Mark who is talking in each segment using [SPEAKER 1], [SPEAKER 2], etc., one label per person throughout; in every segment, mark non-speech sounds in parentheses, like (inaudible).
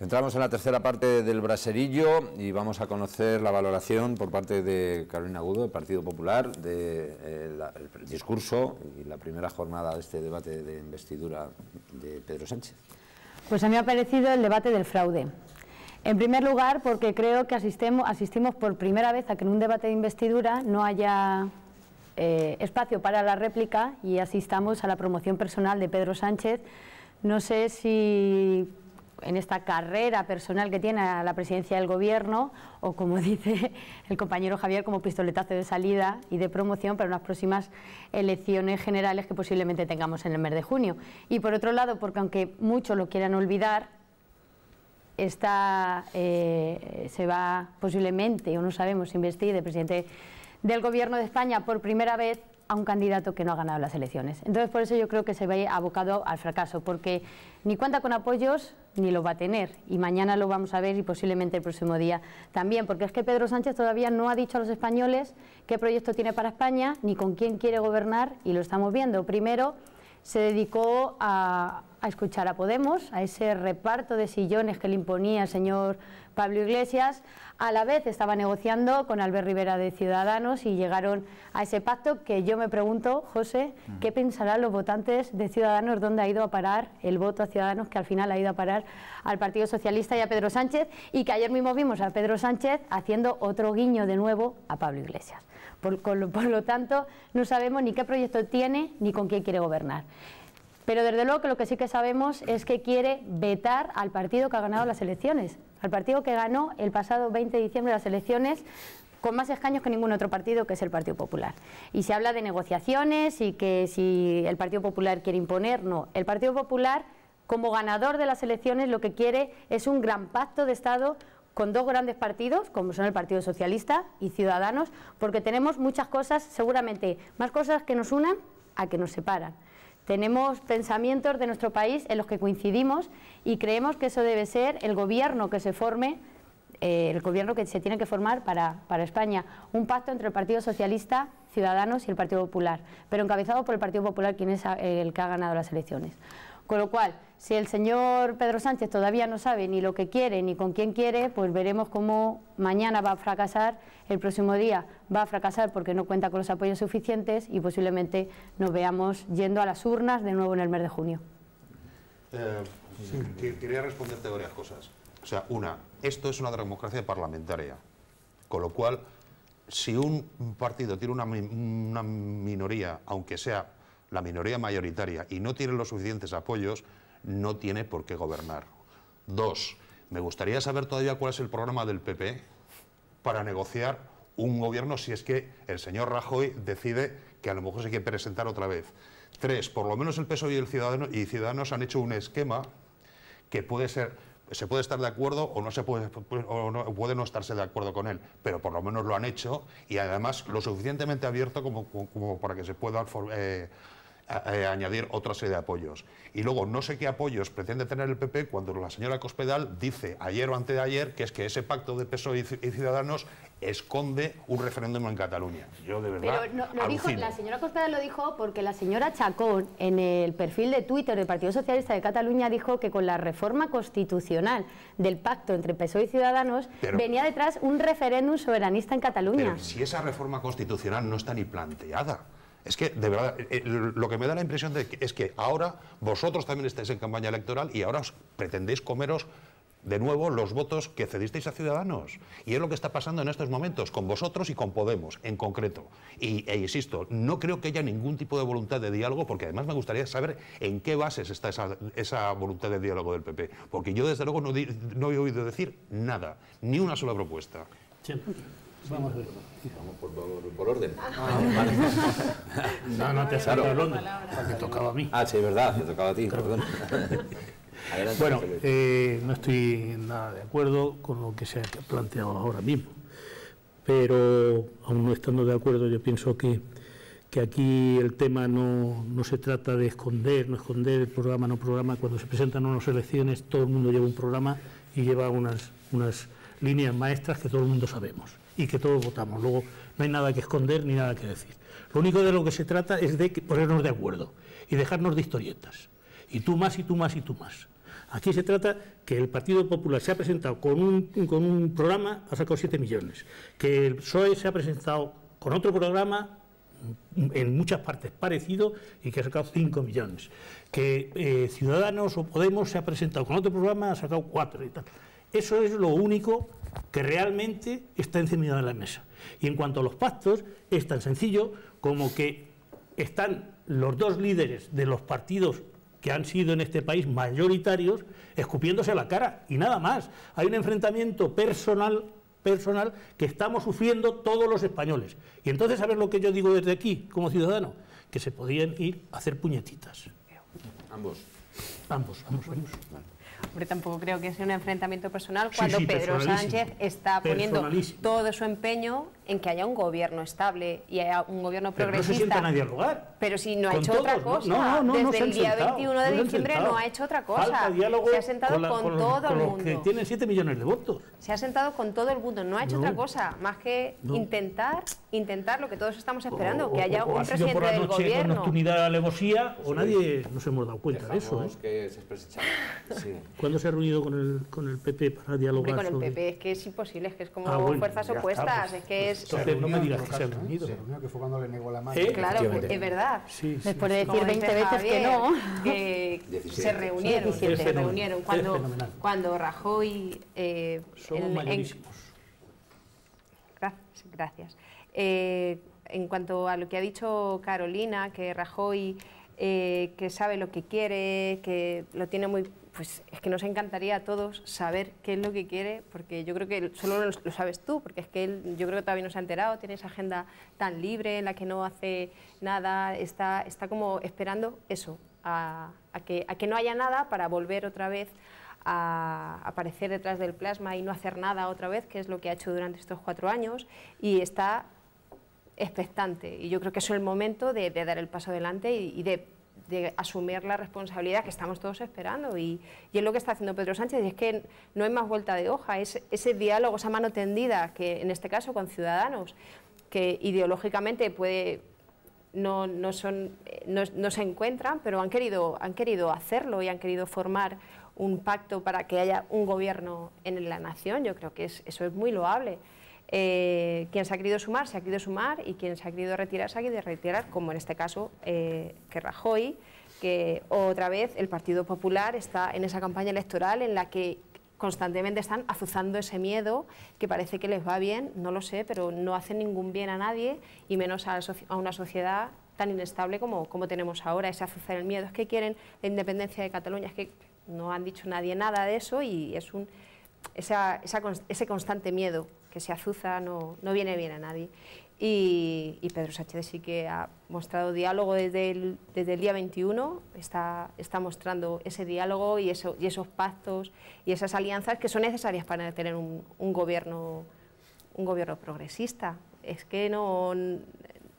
[SPEAKER 1] Entramos en la tercera parte del braserillo y vamos a conocer la valoración por parte de Carolina Agudo, del Partido Popular, del de, eh, discurso y la primera jornada de este debate de investidura de Pedro Sánchez.
[SPEAKER 2] Pues a mí me ha parecido el debate del fraude. En primer lugar, porque creo que asistimos, por primera vez a que en un debate de investidura no haya eh, espacio para la réplica y asistamos a la promoción personal de Pedro Sánchez. No sé si en esta carrera personal que tiene a la presidencia del gobierno o como (laughs) dice el compañero Javier como pistoletazo de salida y de promoción para unas próximas elecciones generales que posiblemente tengamos en el mes de junio. Y por otro lado, porque aunque muchos lo quieran olvidar, está, eh, se va posiblemente, o no sabemos, investir de presidente del Gobierno de España por primera vez a un candidato que no ha ganado las elecciones. Entonces, por eso yo creo que se ve abocado al fracaso, porque ni cuenta con apoyos ni lo va a tener. Y mañana lo vamos a ver y posiblemente el próximo día también, porque es que Pedro Sánchez todavía no ha dicho a los españoles qué proyecto tiene para España ni con quién quiere gobernar y lo estamos viendo. Primero, se dedicó a, escuchar a Podemos, a ese reparto de sillones que le imponía el señor Pablo Iglesias. A la vez estaba negociando con Albert Rivera de Ciudadanos y llegaron a ese pacto que yo me pregunto, José, ¿qué pensarán los votantes de Ciudadanos? ¿Dónde ha ido a parar el voto a Ciudadanos que al final ha ido a parar al Partido Socialista y a Pedro Sánchez? Y que ayer mismo vimos a Pedro Sánchez haciendo otro guiño de nuevo a Pablo Iglesias. Por, lo tanto, no sabemos ni qué proyecto tiene ni con quién quiere gobernar. Pero desde luego que lo que sí que sabemos es que quiere vetar al partido que ha ganado las elecciones, al partido que ganó el pasado 20 de diciembre las elecciones con más escaños que ningún otro partido, que es el Partido Popular. Y se habla de negociaciones y que si el Partido Popular quiere imponer, no. El Partido Popular, como ganador de las elecciones, lo que quiere es un gran pacto de Estado con dos grandes partidos, como son el Partido Socialista y Ciudadanos, porque tenemos muchas cosas, seguramente más cosas que nos unan a que nos separan. Tenemos pensamientos de nuestro país en los que coincidimos y creemos que eso debe ser el gobierno que se forme, eh, el gobierno que se tiene que formar para, para España. Un pacto entre el Partido Socialista, Ciudadanos y el Partido Popular, pero encabezado por el Partido Popular, quien es el que ha ganado las elecciones. Con lo cual, si el señor Pedro Sánchez todavía no sabe ni lo que quiere ni con quién quiere, pues veremos cómo mañana va a fracasar, el próximo día va a fracasar porque no cuenta con los apoyos suficientes y posiblemente nos veamos yendo a las urnas de nuevo en el mes de junio.
[SPEAKER 3] Eh, quería responderte varias cosas. O sea, una, esto es una democracia parlamentaria, con lo cual, si un partido tiene una, una minoría, aunque sea la minoría mayoritaria, y no tiene los suficientes apoyos, no tiene por qué gobernar. Dos, me gustaría saber todavía cuál es el programa del PP para negociar un gobierno si es que el señor Rajoy decide que a lo mejor se quiere presentar otra vez. Tres, por lo menos el PSOE y el Ciudadano y Ciudadanos han hecho un esquema que puede ser se puede estar de acuerdo o no se puede o no, puede no estarse de acuerdo con él, pero por lo menos lo han hecho y además lo suficientemente abierto como, para que se pueda eh, eh, añadir otra serie de apoyos. Y luego, no sé qué apoyos pretende tener el PP cuando la señora Cospedal dice ayer o antes de ayer que es que ese pacto de PSOE y Ciudadanos esconde un referéndum en Cataluña. Yo de verdad.
[SPEAKER 2] Pero no, dijo, la señora Cospedal lo dijo porque la señora Chacón, en el perfil de Twitter del Partido Socialista de Cataluña, dijo que con la reforma constitucional del pacto entre PSOE y Ciudadanos venía detrás un referéndum soberanista en Cataluña.
[SPEAKER 3] Pero si esa reforma constitucional no está ni planteada. Es que, de verdad, eh, lo que me da la impresión es que ahora vosotros también estáis en campaña electoral y ahora os pretendéis comeros de nuevo los votos que cedisteis a Ciudadanos. Y es lo que está pasando en estos momentos, con vosotros y con Podemos en concreto. Y, e insisto, no creo que haya ningún tipo de voluntad de diálogo, porque además me gustaría saber en qué bases está esa, voluntad de diálogo del PP. Porque yo, desde luego, no, no he oído decir nada, ni una sola propuesta.
[SPEAKER 4] Vamos a ver.
[SPEAKER 1] Vamos por, por, orden.
[SPEAKER 4] Ah, vale. (laughs) no, no te salido el orden, porque tocaba a mí.
[SPEAKER 1] Ah, sí, es verdad, te tocaba a ti, perdón. (laughs)
[SPEAKER 4] bueno, eh, no estoy nada de acuerdo con lo que se ha planteado ahora mismo, pero aún no estando de acuerdo, yo pienso que, que aquí el tema no, no se trata de esconder, no esconder el programa, no programa. Cuando se presentan unas elecciones, todo el mundo lleva un programa y lleva unas, unas líneas maestras que todo el mundo sabemos y que todos votamos. Luego no hay nada que esconder ni nada que decir. Lo único de lo que se trata es de ponernos de acuerdo y dejarnos de historietas. Y tú más y tú más y tú más. Aquí se trata que el Partido Popular se ha presentado con un, con un programa, ha sacado 7 millones, que el PSOE se ha presentado con otro programa en muchas partes parecido y que ha sacado 5 millones, que eh, Ciudadanos o Podemos se ha presentado con otro programa, ha sacado 4 y tal. Eso es lo único que realmente está encendido en la mesa. Y en cuanto a los pactos, es tan sencillo como que están los dos líderes de los partidos que han sido en este país mayoritarios escupiéndose la cara y nada más. Hay un enfrentamiento personal personal que estamos sufriendo todos los españoles. Y entonces, ver lo que yo digo desde aquí, como ciudadano, que se podían ir a hacer puñetitas.
[SPEAKER 1] Ambos.
[SPEAKER 4] Ambos, ambos, ambos.
[SPEAKER 5] Hombre, tampoco creo que sea un enfrentamiento personal cuando Pedro Sánchez está poniendo todo su empeño en que haya un gobierno estable y haya un gobierno progresista.
[SPEAKER 4] Pero no se sienta nadie al lugar.
[SPEAKER 5] Pero si no ha hecho otra cosa. Desde el día 21 de diciembre no ha hecho otra cosa. se ha sentado con, todo el mundo.
[SPEAKER 4] que tienen 7 millones de votos.
[SPEAKER 5] Se ha sentado con todo el mundo. No ha hecho otra cosa más que intentar intentar lo que todos estamos esperando, que haya un presidente por la del gobierno.
[SPEAKER 4] nocturnidad a alevosía o nadie nos hemos dado cuenta de eso. ¿eh?
[SPEAKER 1] Que se
[SPEAKER 4] sí. ¿Cuándo se ha reunido con el, con el PP para dialogar?
[SPEAKER 5] Hombre, con el PP es que es imposible, es que es como ah, fuerzas opuestas. Pues. es que es
[SPEAKER 4] entonces, no me digas que se han reunido.
[SPEAKER 6] que fue cuando le negó la mano.
[SPEAKER 5] ¿Eh? Claro, es verdad.
[SPEAKER 2] Después de decir 20 veces que no. (laughs)
[SPEAKER 5] Que se reunieron, se reunieron. Cuando, cuando Rajoy...
[SPEAKER 4] Eh, Somos mayorísimos.
[SPEAKER 5] Gracias. gracias. Eh, en cuanto a lo que ha dicho Carolina, que Rajoy eh, que sabe lo que quiere, que lo tiene muy pues es que nos encantaría a todos saber qué es lo que quiere, porque yo creo que solo lo, sabes tú, porque es que él, yo creo que todavía no se ha enterado, tiene esa agenda tan libre en la que no hace nada, está, está como esperando eso, a, que, a que no haya nada para volver otra vez a aparecer detrás del plasma y no hacer nada otra vez, que es lo que ha hecho durante estos cuatro años, y está expectante. Y yo creo que es el momento de, dar el paso adelante y de de asumir la responsabilidad que estamos todos esperando. Y, y, es lo que está haciendo Pedro Sánchez, y es que no hay más vuelta de hoja, es ese diálogo, esa mano tendida, que en este caso con Ciudadanos, que ideológicamente puede... No, no, son, no, no se encuentran, pero han querido, han querido hacerlo y han querido formar un pacto para que haya un gobierno en la nación. Yo creo que es, eso es muy loable. Eh, quien se ha querido sumar, se ha querido sumar y quien se ha querido retirar, se ha querido retirar, como en este caso eh, que Rajoy, que otra vez el Partido Popular está en esa campaña electoral en la que constantemente están azuzando ese miedo que parece que les va bien, no lo sé, pero no hace ningún bien a nadie y menos a, una sociedad tan inestable como, como tenemos ahora, ese azuzar el miedo. Es que quieren la independencia de Cataluña, es que no han dicho nadie nada de eso y es un, ese constante miedo que se azuza no, no viene bien a nadie. Y, Pedro Sánchez sí que ha mostrado diálogo desde el, desde el día 21, está, está mostrando ese diálogo y, eso, y esos pactos y esas alianzas que son necesarias para tener un, un gobierno, un gobierno progresista. Es que no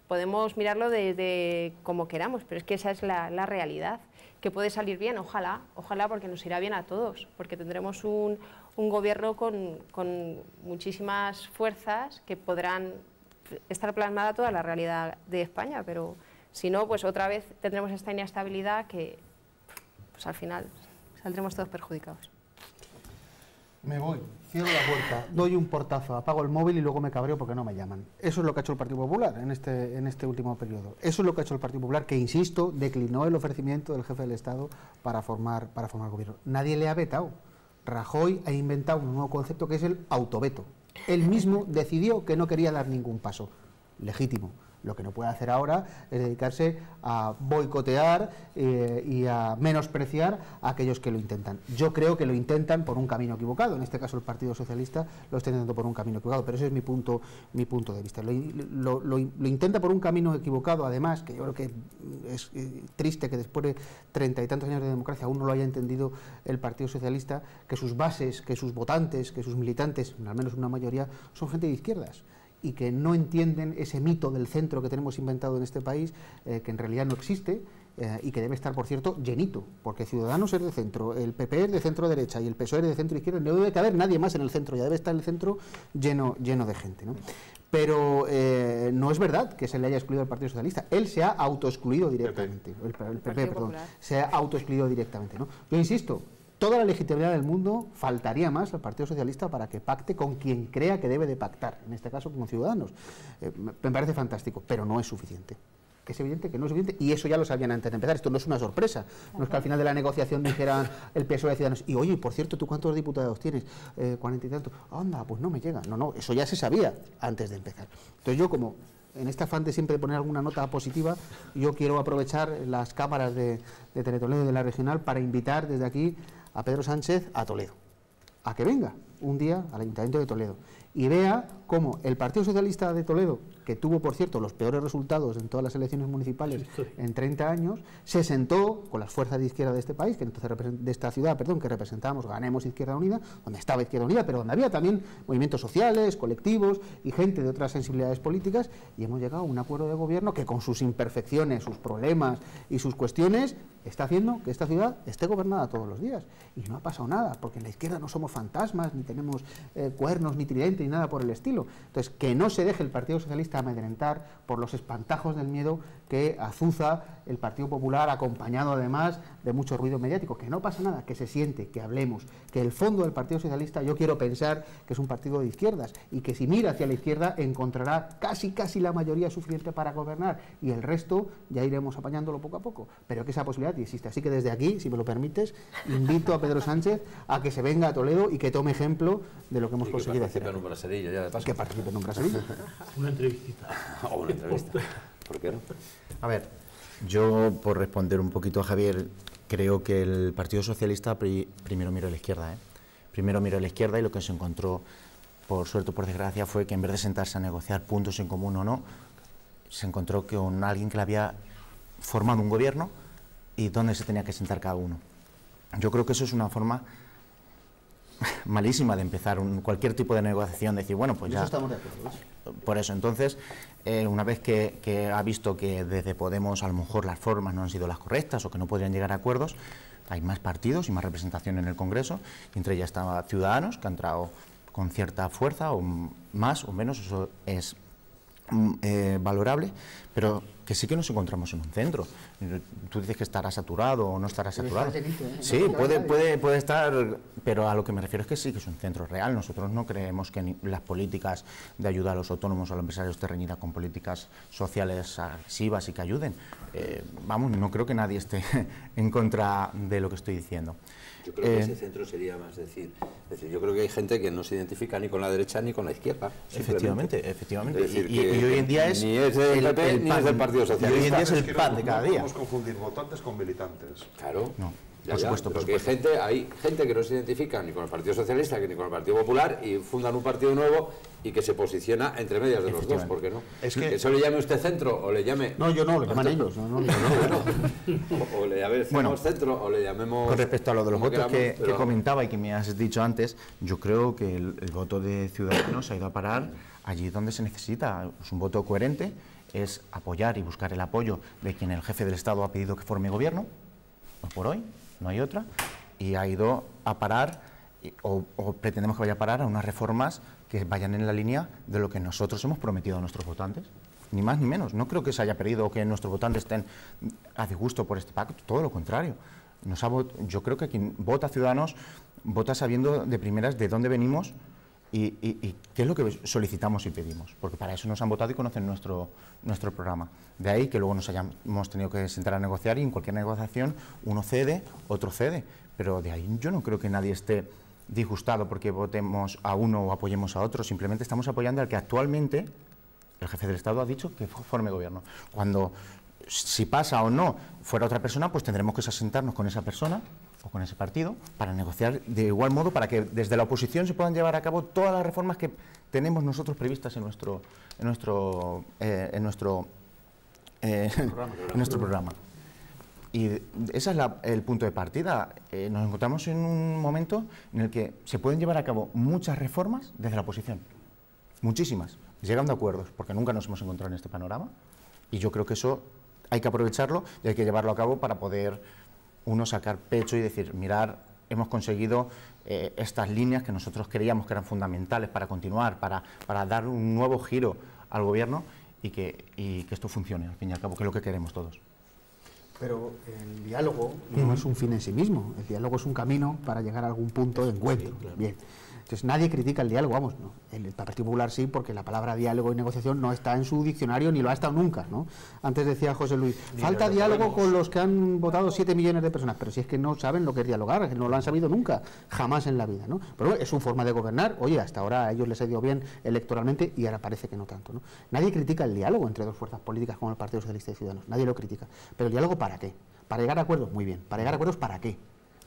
[SPEAKER 5] podemos mirarlo desde como queramos, pero es que esa es la, la realidad que puede salir bien, ojalá, ojalá porque nos irá bien a todos, porque tendremos un, un gobierno con, muchísimas fuerzas que podrán estar plasmada toda la realidad de España, pero si no, pues otra vez tendremos esta inestabilidad que pues al final saldremos todos perjudicados.
[SPEAKER 6] Me voy, cierro la puerta, doy un portazo, apago el móvil y luego me cabreo porque no me llaman. Eso es lo que ha hecho el Partido Popular en este, este último periodo. Eso es lo que ha hecho el Partido Popular, que, insisto, declinó el ofrecimiento del jefe del Estado para formar, para formar gobierno. Nadie le ha vetado. Rajoy ha inventado un nuevo concepto que es el autoveto. Él mismo decidió que no quería dar ningún paso. Legítimo. Lo que no puede hacer ahora es dedicarse a boicotear eh, y a menospreciar a aquellos que lo intentan. Yo creo que lo intentan por un camino equivocado. En este caso, el Partido Socialista lo está intentando por un camino equivocado, pero ese es mi punto, mi punto de vista. Lo, intenta por un camino equivocado, además, que yo creo que es eh, triste que después de treinta y tantos años de democracia aún no lo haya entendido el Partido Socialista, que sus bases, que sus votantes, que sus militantes, al menos una mayoría, son gente de izquierdas y que no entienden ese mito del centro que tenemos inventado en este país, eh, que en realidad no existe eh, y que debe estar, por cierto, llenito, porque Ciudadanos es de centro, el PP es de centro derecha y el PSOE es de centro izquierda, no debe caber nadie más en el centro, ya debe estar el centro lleno, lleno de gente. ¿no? Pero eh, no es verdad que se le haya excluido al Partido Socialista, él se ha autoexcluido directamente, el, PP, perdón, se ha autoexcluido directamente. ¿no? Yo insisto, toda la legitimidad del mundo faltaría más al Partido Socialista para que pacte con quien crea que debe de pactar, en este caso con Ciudadanos. Eh, me parece fantástico, pero no es suficiente es evidente que no es suficiente, y eso ya lo sabían antes de empezar, esto no es una sorpresa, no es que al final de la negociación dijeran el PSOE de Ciudadanos, y oye, por cierto, ¿tú cuántos diputados tienes? Eh, cuarenta y tantos, anda, pues no me llega, no, no, eso ya se sabía antes de empezar. Entonces yo como en este afán de siempre poner alguna nota positiva, yo quiero aprovechar las cámaras de, de Teletoledo de la regional para invitar desde aquí a Pedro Sánchez a Toledo, a que venga un día al Ayuntamiento de Toledo y vea cómo el Partido Socialista de Toledo, que tuvo, por cierto, los peores resultados en todas las elecciones municipales en 30 años, se sentó con las fuerzas de izquierda de este país, que entonces de esta ciudad, perdón, que representamos, ganemos Izquierda Unida, donde estaba Izquierda Unida, pero donde había también movimientos sociales, colectivos y gente de otras sensibilidades políticas, y hemos llegado a un acuerdo de gobierno que con sus imperfecciones, sus problemas y sus cuestiones, está haciendo que esta ciudad esté gobernada todos los días. Y no ha pasado nada, porque en la izquierda no somos fantasmas, ni tenemos eh, cuernos, ni tridente, ni nada por el estilo. Entonces, que no se deje el Partido Socialista amedrentar por los espantajos del miedo que azuza el Partido Popular, acompañado además de mucho ruido mediático. Que no pasa nada, que se siente, que hablemos, que el fondo del Partido Socialista yo quiero pensar que es un partido de izquierdas y que si mira hacia la izquierda encontrará casi casi la mayoría suficiente para gobernar y el resto ya iremos apañándolo poco a poco. Pero que esa posibilidad existe. Así que desde aquí, si me lo permites, invito a Pedro Sánchez a que se venga a Toledo y que tome ejemplo de lo que hemos conseguido hacer.
[SPEAKER 1] En un braserillo, ya de paso.
[SPEAKER 6] Que participe en un braserillo.
[SPEAKER 4] una entrevistita. (laughs)
[SPEAKER 1] o una entrevista. (laughs) ¿Por qué no?
[SPEAKER 7] A ver, yo por responder un poquito a Javier, creo que el Partido Socialista primero miró a la izquierda. ¿eh? Primero miró a la izquierda y lo que se encontró, por suerte o por desgracia, fue que en vez de sentarse a negociar puntos en común o no, se encontró con alguien que le había formado un gobierno y dónde se tenía que sentar cada uno. Yo creo que eso es una forma (laughs) malísima de empezar cualquier tipo de negociación, decir, bueno, pues ya...
[SPEAKER 6] estamos de acuerdo.
[SPEAKER 7] Por eso, entonces, eh, una vez que, ha visto que desde Podemos a lo mejor las formas no han sido las correctas o que no podrían llegar a acuerdos, hay más partidos y más representación en el Congreso, entre ellas están Ciudadanos, que han entrado con cierta fuerza, o más o menos, eso es mm, eh, valorable, pero que sí que nos encontramos en un centro. Tú dices que estará saturado o no estará saturado. ¿eh? Sí, puede, puede, puede estar, pero a lo que me refiero es que sí que es un centro real. Nosotros no creemos que las políticas de ayuda a los autónomos o a los empresarios estén reñidas con políticas sociales agresivas y que ayuden. Eh, vamos, no creo que nadie esté (laughs) en contra de lo que estoy diciendo.
[SPEAKER 1] Yo creo que ese eh, centro sería más decir, decir, yo creo que hay gente que no se identifica ni con la derecha ni con la izquierda.
[SPEAKER 7] Efectivamente, efectivamente. y, hoy en día es
[SPEAKER 1] ni es del PP ni es del Partido Socialista.
[SPEAKER 7] Y hoy en día es el pan de cada día.
[SPEAKER 3] No podemos confundir votantes con militantes.
[SPEAKER 1] Claro.
[SPEAKER 7] No. por supuesto,
[SPEAKER 1] porque Hay, gente, hay gente que no se identifica ni con el Partido Socialista ni con el Partido Popular y fundan un partido nuevo y que se posiciona entre medias de los dos, ¿por qué no? Es que, eso le llame usted centro o le llame...
[SPEAKER 6] No, yo no, le llaman ellos. No, no,
[SPEAKER 1] no, (laughs) o le llamemos bueno, centro o le llamemos...
[SPEAKER 7] Con respecto a lo de los votos que, comentaba y que me has dicho antes, yo creo que el, voto de Ciudadanos ha ido a parar allí donde se necesita. Es un voto coherente, es apoyar y buscar el apoyo de quien el jefe del Estado ha pedido que forme gobierno, no por hoy, no hay otra, y ha ido a parar, o, o pretendemos que vaya a parar a unas reformas que vayan en la línea de lo que nosotros hemos prometido a nuestros votantes. Ni más ni menos. No creo que se haya perdido o que nuestros votantes estén a disgusto por este pacto, todo lo contrario. Yo creo que quien vota Ciudadanos vota sabiendo de primeras de dónde venimos y, qué es lo que solicitamos y pedimos, porque para eso nos han votado y conocen nuestro, nuestro programa. De ahí que luego nos hayamos tenido que sentar a negociar y en cualquier negociación uno cede, otro cede, pero de ahí yo no creo que nadie esté disgustado porque votemos a uno o apoyemos a otro, simplemente estamos apoyando al que actualmente el jefe del Estado ha dicho que forme gobierno. Cuando, si pasa o no, fuera otra persona, pues tendremos que sentarnos con esa persona o con ese partido para negociar de igual modo para que desde la oposición se puedan llevar a cabo todas las reformas que tenemos nosotros previstas en nuestro, en nuestro, eh, en nuestro, eh, (laughs) en nuestro programa. Y ese es el punto de partida. Eh, nos encontramos en un momento en el que se pueden llevar a cabo muchas reformas desde la oposición. Muchísimas. Llegando a acuerdos, porque nunca nos hemos encontrado en este panorama. Y yo creo que eso hay que aprovecharlo y hay que llevarlo a cabo para poder uno sacar pecho y decir, mirar, hemos conseguido eh, estas líneas que nosotros creíamos que eran fundamentales para continuar, para, para dar un nuevo giro al gobierno y que, y que esto funcione, al fin y al cabo, que es lo que queremos todos.
[SPEAKER 6] Pero el diálogo no es un fin en sí mismo, el diálogo es un camino para llegar a algún punto de encuentro. Bien. Entonces nadie critica el diálogo, vamos, ¿no? el, Partido Popular sí, porque la palabra diálogo y negociación no está en su diccionario ni lo ha estado nunca. ¿no? Antes decía José Luis, falta diálogo con los que han votado 7 millones de personas, pero si es que no saben lo que es dialogar, no lo han sabido nunca, jamás en la vida. ¿no? Pero es una forma de gobernar, oye, hasta ahora a ellos les ha ido bien electoralmente y ahora parece que no tanto. ¿no? Nadie critica el diálogo entre dos fuerzas políticas como el Partido Socialista y Ciudadanos, nadie lo critica. Pero el diálogo para qué? Para llegar a acuerdos, muy bien. Para llegar a acuerdos, ¿para qué?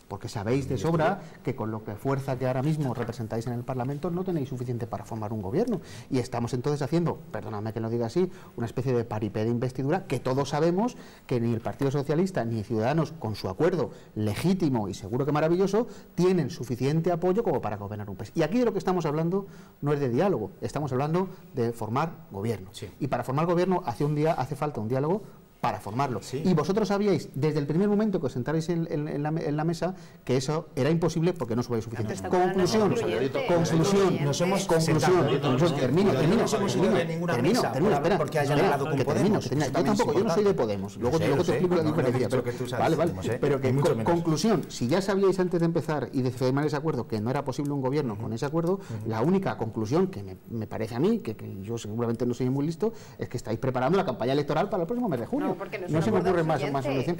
[SPEAKER 6] Porque sabéis de sobra que con lo que fuerza que ahora mismo representáis en el Parlamento no tenéis suficiente para formar un gobierno. Y estamos entonces haciendo, perdóname que lo diga así, una especie de paripé de investidura que todos sabemos que ni el Partido Socialista ni Ciudadanos, con su acuerdo legítimo y seguro que maravilloso, tienen suficiente apoyo como para gobernar un país. Y aquí de lo que estamos hablando no es de diálogo, estamos hablando de formar gobierno. Y para formar gobierno hace, un día, hace falta un diálogo para formarlo. Y vosotros sabíais desde el primer momento que os sentarais en, la, mesa que eso era imposible porque no subáis suficiente. Conclusión, conclusión, nos hemos conclusión, termino, termino, termino, termino, termino, espera, porque haya hablado con Podemos. Yo tampoco, yo no soy de Podemos. Luego, luego te explico la diferencia, pero vale, vale, pero que conclusión, si ya sabíais antes de empezar y de firmar ese acuerdo que no era posible un gobierno con ese acuerdo, la única conclusión que me parece a mí, que yo seguramente no soy muy listo, es que estáis preparando la campaña electoral para el próximo mes de junio. No, se me ocurre más, más solución.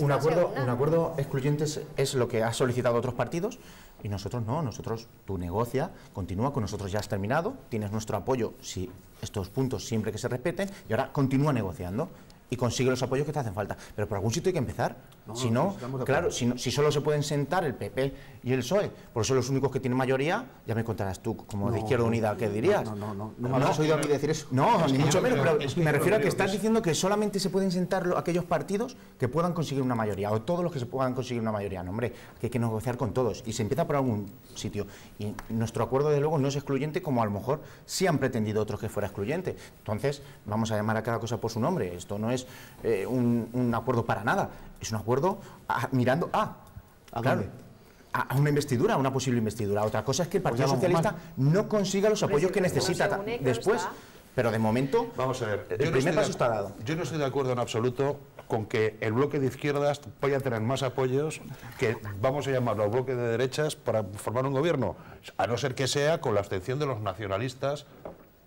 [SPEAKER 7] un acuerdo, un acuerdo excluyente es, lo que ha solicitado otros partidos y nosotros no, nosotros, tú negocia, continúa, con nosotros ya has terminado, tienes nuestro apoyo si estos puntos siempre que se respeten y ahora continúa negociando y consigue los apoyos que te hacen falta. Pero por algún sitio hay que empezar. Si no, claro, si, si, solo se pueden sentar el PP y el PSOE, por eso los únicos que tienen mayoría, ya me contarás tú, como de Izquierda Unida, ¿qué dirías?
[SPEAKER 6] No, no, no, no, me has oído a mí decir eso.
[SPEAKER 7] No, ni mucho menos, pero me refiero a que estás diciendo que solamente se pueden sentar aquellos partidos que puedan conseguir una mayoría, o todos los que se puedan conseguir una mayoría. No, hombre, que hay que negociar con todos, y se empieza por algún sitio. Y nuestro acuerdo, de luego, no es excluyente, como a lo mejor sí han pretendido otros que fuera excluyente. Entonces, vamos a llamar a cada cosa por su nombre. Esto no es eh, un, acuerdo para nada, es un acuerdo mirando a, ¿A, claro, a, una investidura, a una posible investidura. Otra cosa es que el pues Partido Socialista no consiga los apoyos que necesita después. Pero de momento,
[SPEAKER 3] vamos a ver,
[SPEAKER 7] el primer paso está dado.
[SPEAKER 3] Yo no estoy de acuerdo en absoluto con que el bloque de izquierdas vaya a tener más apoyos que, vamos a llamarlo, el bloque de derechas para formar un gobierno, a no ser que sea con la abstención de los nacionalistas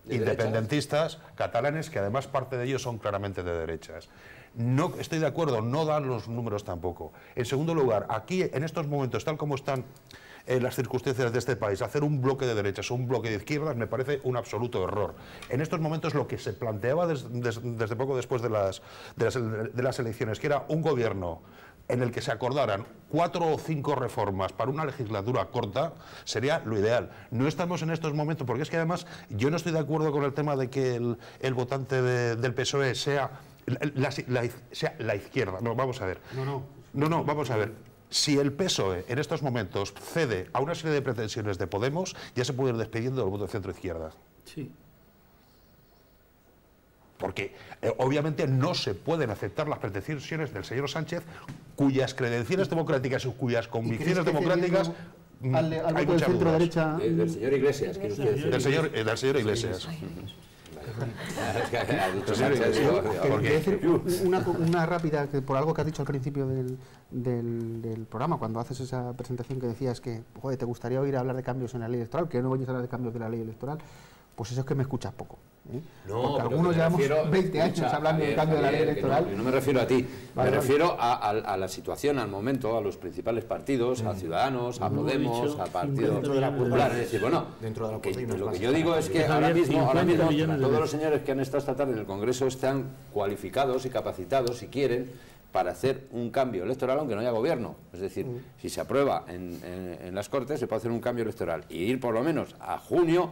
[SPEAKER 3] independentistas catalanes, que además parte de ellos son claramente de derechas. No estoy de acuerdo, no dan los números tampoco. En segundo lugar, aquí en estos momentos, tal como están eh, las circunstancias de este país, hacer un bloque de derechas o un bloque de izquierdas me parece un absoluto error. En estos momentos lo que se planteaba desde poco después de las, de las elecciones, que era un gobierno en el que se acordaran cuatro o cinco reformas para una legislatura corta, sería lo ideal. No estamos en estos momentos, porque es que además yo no estoy de acuerdo con el tema de que el, votante del PSOE sea la, sea la izquierda. No, vamos a ver.
[SPEAKER 6] No, no.
[SPEAKER 3] No, no, vamos a ver. Si el PSOE en estos momentos cede a una serie de pretensiones de Podemos, ya se puede ir despidiendo del voto de centro-izquierda.
[SPEAKER 6] Sí
[SPEAKER 3] porque eh, obviamente no se pueden aceptar las pretensiones del señor Sánchez, cuyas credenciales democráticas y cuyas convicciones democráticas
[SPEAKER 6] mm, al, al hay mucha centro derecha
[SPEAKER 1] eh, del señor Iglesias
[SPEAKER 3] del señor, del señor Iglesias
[SPEAKER 6] una, una, rápida, que por algo que has dicho al principio del, del, del, programa, cuando haces esa presentación que decías que joder, te gustaría oír hablar de cambios en la ley electoral, que no voy a hablar de cambios de la ley electoral, pues eso es que me escuchas poco. ¿eh?
[SPEAKER 1] No,
[SPEAKER 6] Porque algunos llevamos 20 años hablando del cambio de la ley electoral.
[SPEAKER 1] No, no, me refiero a ti, me refiero a, la situación al momento, a los principales partidos, a. Ciudadanos, a Podemos, al Partido Popular. Es decir, bueno, dentro de la lo que yo digo es que ahora mismo, ahora mismo todos los señores que han estado esta tarde en el Congreso están cualificados y capacitados, si quieren, para hacer un cambio electoral aunque no haya gobierno. Es decir, mm. si se aprueba en, en, las Cortes, se puede hacer un cambio electoral y ir por lo menos a junio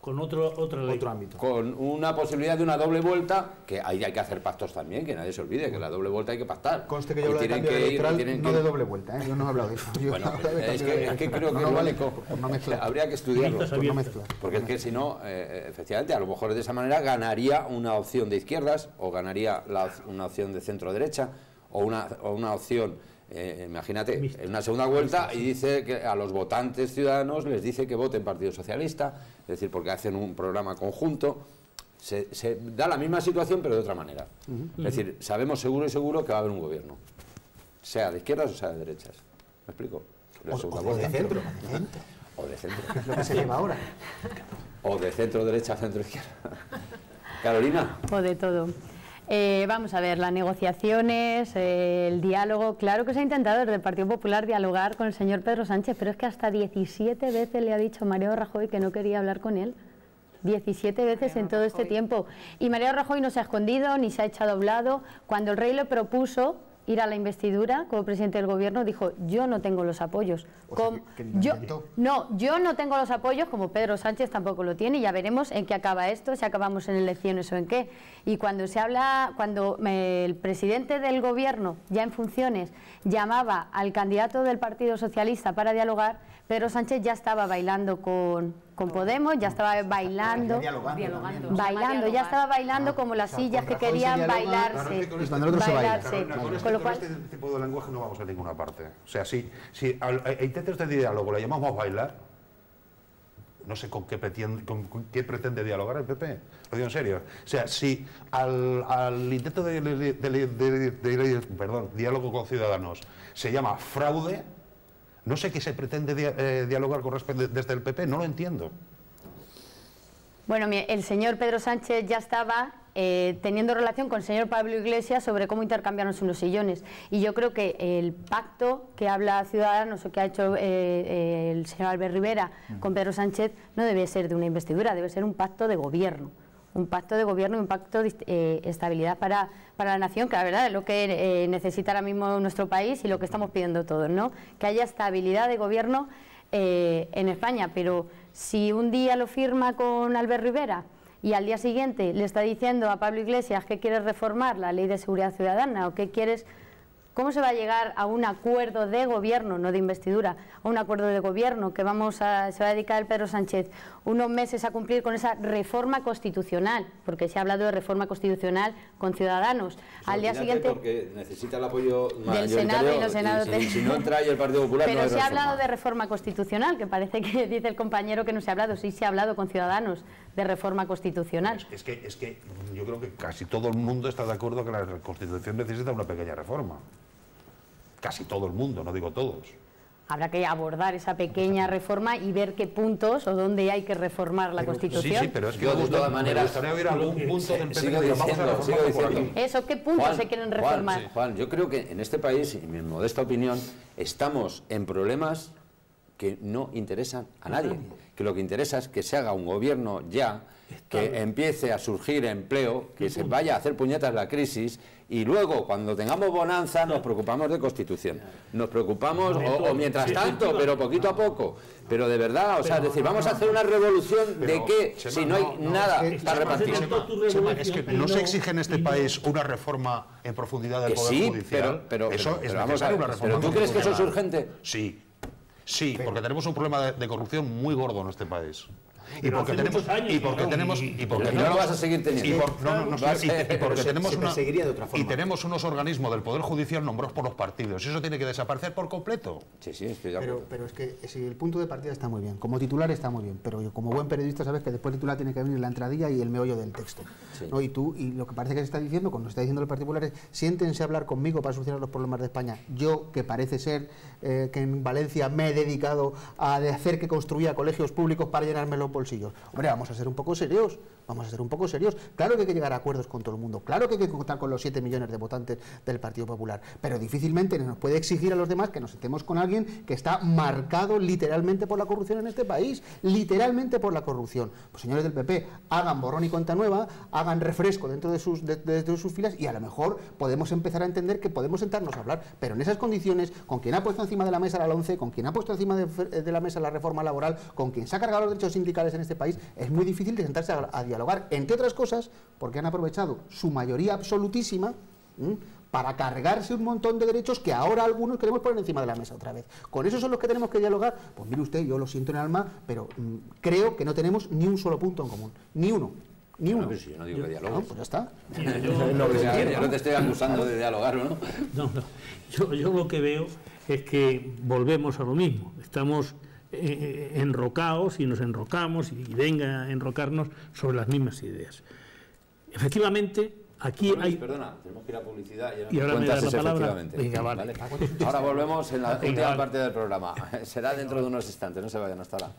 [SPEAKER 4] con otro, otro,
[SPEAKER 1] ámbito. Con una posibilidad de una doble vuelta, que ahí hay que hacer pactos también, que nadie se olvide, que la doble vuelta hay que pactar.
[SPEAKER 6] Conste que yo hablo de cambio electoral, no de doble vuelta, ¿eh? yo no he hablado de eso. (laughs)
[SPEAKER 1] bueno, es, que, creo que no, (laughs) habría que estudiarlo, no mezclar. Porque es que si no, eh, efectivamente, a lo mejor de esa manera ganaría una opción de izquierdas, o ganaría una opción de centro-derecha, o una, o una opción eh, imagínate, en una segunda vuelta y dice que a los votantes ciudadanos les dice que voten Partido Socialista, es decir, porque hacen un programa conjunto. se, da la misma situación pero de otra manera. Es decir, sabemos seguro y seguro que va a haber un gobierno, sea de izquierdas o sea de derechas. ¿Me explico?
[SPEAKER 6] O, de centro.
[SPEAKER 1] O de centro.
[SPEAKER 6] Es lo que se lleva ahora.
[SPEAKER 1] O de centro derecha, centro izquierda. Carolina.
[SPEAKER 2] O de todo. Eh, vamos a ver, las negociaciones, eh, el diálogo. Claro que se ha intentado desde el Partido Popular dialogar con el señor Pedro Sánchez, pero es que hasta 17 veces le ha dicho Mario Rajoy que no quería hablar con él. 17 veces en todo este tiempo. Y Mario Rajoy no se ha escondido ni se ha echado doblado. Cuando el rey le propuso ir a la investidura como presidente del gobierno, dijo, yo no tengo los apoyos. yo, no, yo no tengo los apoyos, como Pedro Sánchez tampoco lo tiene, ya veremos en qué acaba esto, si acabamos en elecciones o en qué. Y cuando se habla, cuando el presidente del gobierno, ya en funciones, llamaba al candidato del Partido Socialista para dialogar, Pedro Sánchez ya estaba bailando con, con Podemos, ya estaba bailando, dialogando, bailando, ya estaba bailando como las sillas que querían bailarse,
[SPEAKER 3] bailarse. Con lo cual, este tipo de lenguaje no vamos a ninguna parte. O sea, si, si a, intentos de diálogo le llamamos bailar, no sé con qué pretende, con, qué pretende dialogar el PP. Lo digo en serio. O sea, si al, al intento de, de, perdón, diálogo con ciudadanos se llama fraude, no sé qué se pretende eh, dialogar con respecto desde el PP, no lo entiendo.
[SPEAKER 2] Bueno, el señor Pedro Sánchez ya estaba eh, teniendo relación con el señor Pablo Iglesias sobre cómo intercambiarnos unos sillones. Y yo creo que el pacto que habla Ciudadanos o que ha hecho eh, el señor Albert Rivera con Pedro Sánchez no debe ser de una investidura, debe ser un pacto de gobierno un pacto de gobierno un pacto de eh, estabilidad para, para, la nación, que la verdad es lo que eh, necesita ahora mismo nuestro país y lo que estamos pidiendo todos, ¿no? Que haya estabilidad de gobierno eh, en España, pero si un día lo firma con Albert Rivera y al día siguiente le está diciendo a Pablo Iglesias que quieres reformar la ley de seguridad ciudadana o que quieres ¿Cómo se va a llegar a un acuerdo de gobierno, no de investidura, a un acuerdo de gobierno que vamos a, se va a dedicar el Pedro Sánchez unos meses a cumplir con esa reforma constitucional? Porque se ha hablado de reforma constitucional con ciudadanos.
[SPEAKER 1] Al día siguiente. Porque necesita el apoyo del Senado y los senados. Si, no (laughs) entra ahí el Partido Popular.
[SPEAKER 2] Pero
[SPEAKER 1] se
[SPEAKER 2] ha hablado de reforma constitucional, que parece que (laughs) dice el compañero que no se ha hablado. Sí se ha hablado con ciudadanos de reforma constitucional.
[SPEAKER 3] Es, que, es que yo creo que casi todo el mundo está de acuerdo que la Constitución necesita una pequeña reforma casi todo el mundo, no digo todos.
[SPEAKER 2] Habrá que abordar esa pequeña reforma y ver qué puntos o dónde hay que reformar la Constitución. Sí,
[SPEAKER 3] sí, pero es que de todas maneras me gustaría algún punto del
[SPEAKER 1] sigo diciendo, sigo diciendo.
[SPEAKER 2] Eso, ¿qué puntos se quieren reformar?
[SPEAKER 1] Juan, Juan, yo creo que en este país, en mi modesta opinión, estamos en problemas que no interesan a nadie. Que lo que interesa es que se haga un gobierno ya, que empiece a surgir empleo, que se vaya a hacer puñetas la crisis y luego cuando tengamos bonanza nos preocupamos de constitución. Nos preocupamos, o, mientras tanto, pero poquito a poco. Pero de verdad, o sea, es decir, vamos a hacer una revolución de que si no hay nada está repartido.
[SPEAKER 3] es que no se exige en este país una reforma en profundidad del Poder Judicial.
[SPEAKER 1] Pero, pero, eso es vamos a una reforma. ¿Pero tú crees que eso es urgente?
[SPEAKER 3] Sí. Sí, porque tenemos un problema de corrupción muy gordo en este país y porque tenemos y porque tenemos y porque
[SPEAKER 1] no lo vas a seguir teniendo.
[SPEAKER 3] y, porque (laughs) tenemos una y tenemos unos organismos del poder judicial nombrados por los partidos. Y eso tiene que desaparecer por completo.
[SPEAKER 1] Sí sí estoy
[SPEAKER 6] pero, pero es que si el punto de partida está muy bien. Como titular está muy bien. Pero yo como buen periodista sabes que después de titular tiene que venir la entradilla y el meollo del texto y tú y lo que parece que se está diciendo cuando está diciendo el Partido Popular es siéntense a hablar conmigo para solucionar los problemas de España. Yo que parece ser eh, que en Valencia me he dedicado a hacer que construía colegios públicos para llenarme los bolsillos. Hombre, vamos a ser un poco serios. Vamos a ser un poco serios. Claro que hay que llegar a acuerdos con todo el mundo, claro que hay que contar con los 7 millones de votantes del Partido Popular, pero difícilmente nos puede exigir a los demás que nos sentemos con alguien que está marcado literalmente por la corrupción en este país, literalmente por la corrupción. Pues señores del PP, hagan borrón y cuenta nueva, hagan refresco dentro de sus, de, sus filas y a lo mejor podemos empezar a entender que podemos sentarnos a hablar, pero en esas condiciones, con quien ha puesto encima de la mesa la 11, con quien ha puesto encima de, la mesa la reforma laboral, con quien se ha cargado los derechos sindicales en este país, es muy difícil de sentarse a, a entre otras cosas, porque han aprovechado su mayoría absolutísima para cargarse un montón de derechos que ahora algunos queremos poner encima de la mesa otra vez. Con esos son los que tenemos que dialogar. Pues mire usted, yo lo siento en el alma, pero mm, creo que no tenemos ni un solo punto en común, ni uno. Ni uno.
[SPEAKER 1] yo no digo que dialogues.
[SPEAKER 6] pues ya está.
[SPEAKER 1] Yo, (laughs) no te estoy acusando de dialogar, ¿no?
[SPEAKER 4] No, no. Yo, yo lo que veo es que volvemos a lo mismo. Estamos eh, enrocados y nos enrocamos y, venga a enrocarnos sobre las mismas ideas. Efectivamente, Aquí hay...
[SPEAKER 1] Perdona, tenemos que ir a publicidad. Y,
[SPEAKER 4] y ahora me la palabra. Venga, vale.
[SPEAKER 1] Ahora volvemos en la última parte del programa. (laughs) Será dentro de unos instantes, no se vayan hasta ahora.